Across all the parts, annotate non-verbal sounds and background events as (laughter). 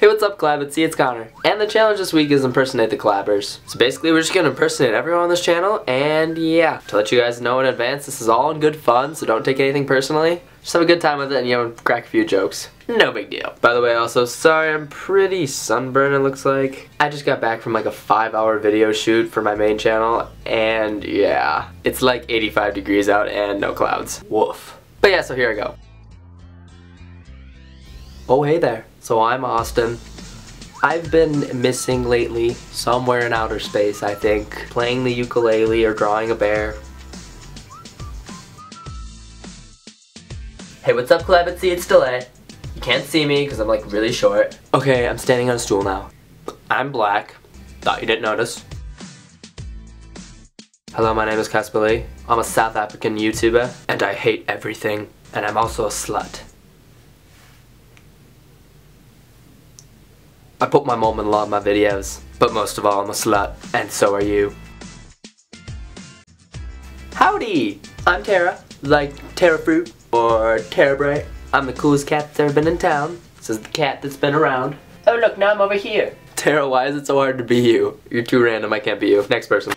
Hey, what's up, Collab? It's it's Connor. And the challenge this week is impersonate the collabers. So basically, we're just gonna impersonate everyone on this channel, and yeah, to let you guys know in advance, this is all in good fun, so don't take anything personally. Just have a good time with it, and you know, crack a few jokes. No big deal. By the way, also, sorry, I'm pretty sunburned, it looks like. I just got back from like a five hour video shoot for my main channel, and yeah, it's like 85 degrees out and no clouds. Woof. But yeah, so here I go. Oh, hey there. So I'm Austin. I've been missing lately, somewhere in outer space, I think, playing the ukulele or drawing a bear. Hey, what's up? It's it's Delay. You can't see me because I'm like really short. Okay, I'm standing on a stool now. I'm black. Thought you didn't notice. Hello, my name is Casper Lee. I'm a South African YouTuber, and I hate everything. And I'm also a slut. I put my mom in a lot of my videos, but most of all I'm a slut, and so are you. Howdy! I'm Tara, like Tara Fruit or Tara Bright. I'm the coolest cat that's ever been in town. This is the cat that's been around. Oh look, now I'm over here. Tara, why is it so hard to be you? You're too random, I can't be you. Next person.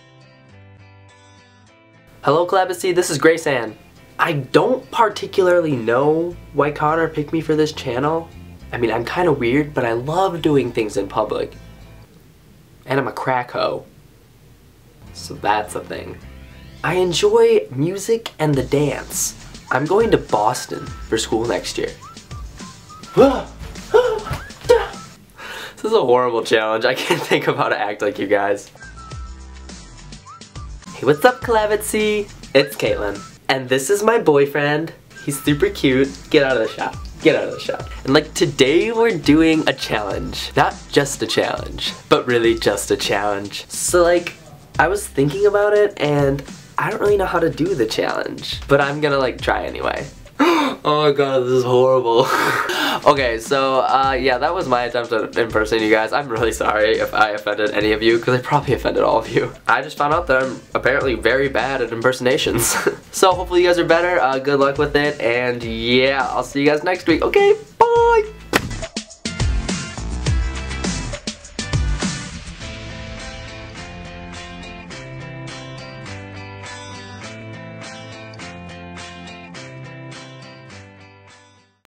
Hello Collabatsea, this is Grace Ann. I don't particularly know why Connor picked me for this channel. I mean, I'm kind of weird, but I love doing things in public. And I'm a crack hoe. So that's a thing. I enjoy music and the dance. I'm going to Boston for school next year. (laughs) this is a horrible challenge. I can't (laughs) think of how to act like you guys. Hey, what's up, Collabatsea? It's Caitlin. And this is my boyfriend. He's super cute. Get out of the shot get out of the shot. And like today we're doing a challenge. Not just a challenge, but really just a challenge. So like, I was thinking about it and I don't really know how to do the challenge, but I'm gonna like try anyway. (gasps) oh god, this is horrible. (laughs) okay, so uh, yeah, that was my attempt at impersonating you guys. I'm really sorry if I offended any of you, because I probably offended all of you. I just found out that I'm apparently very bad at impersonations. (laughs) so hopefully you guys are better. Uh, good luck with it, and yeah, I'll see you guys next week. Okay,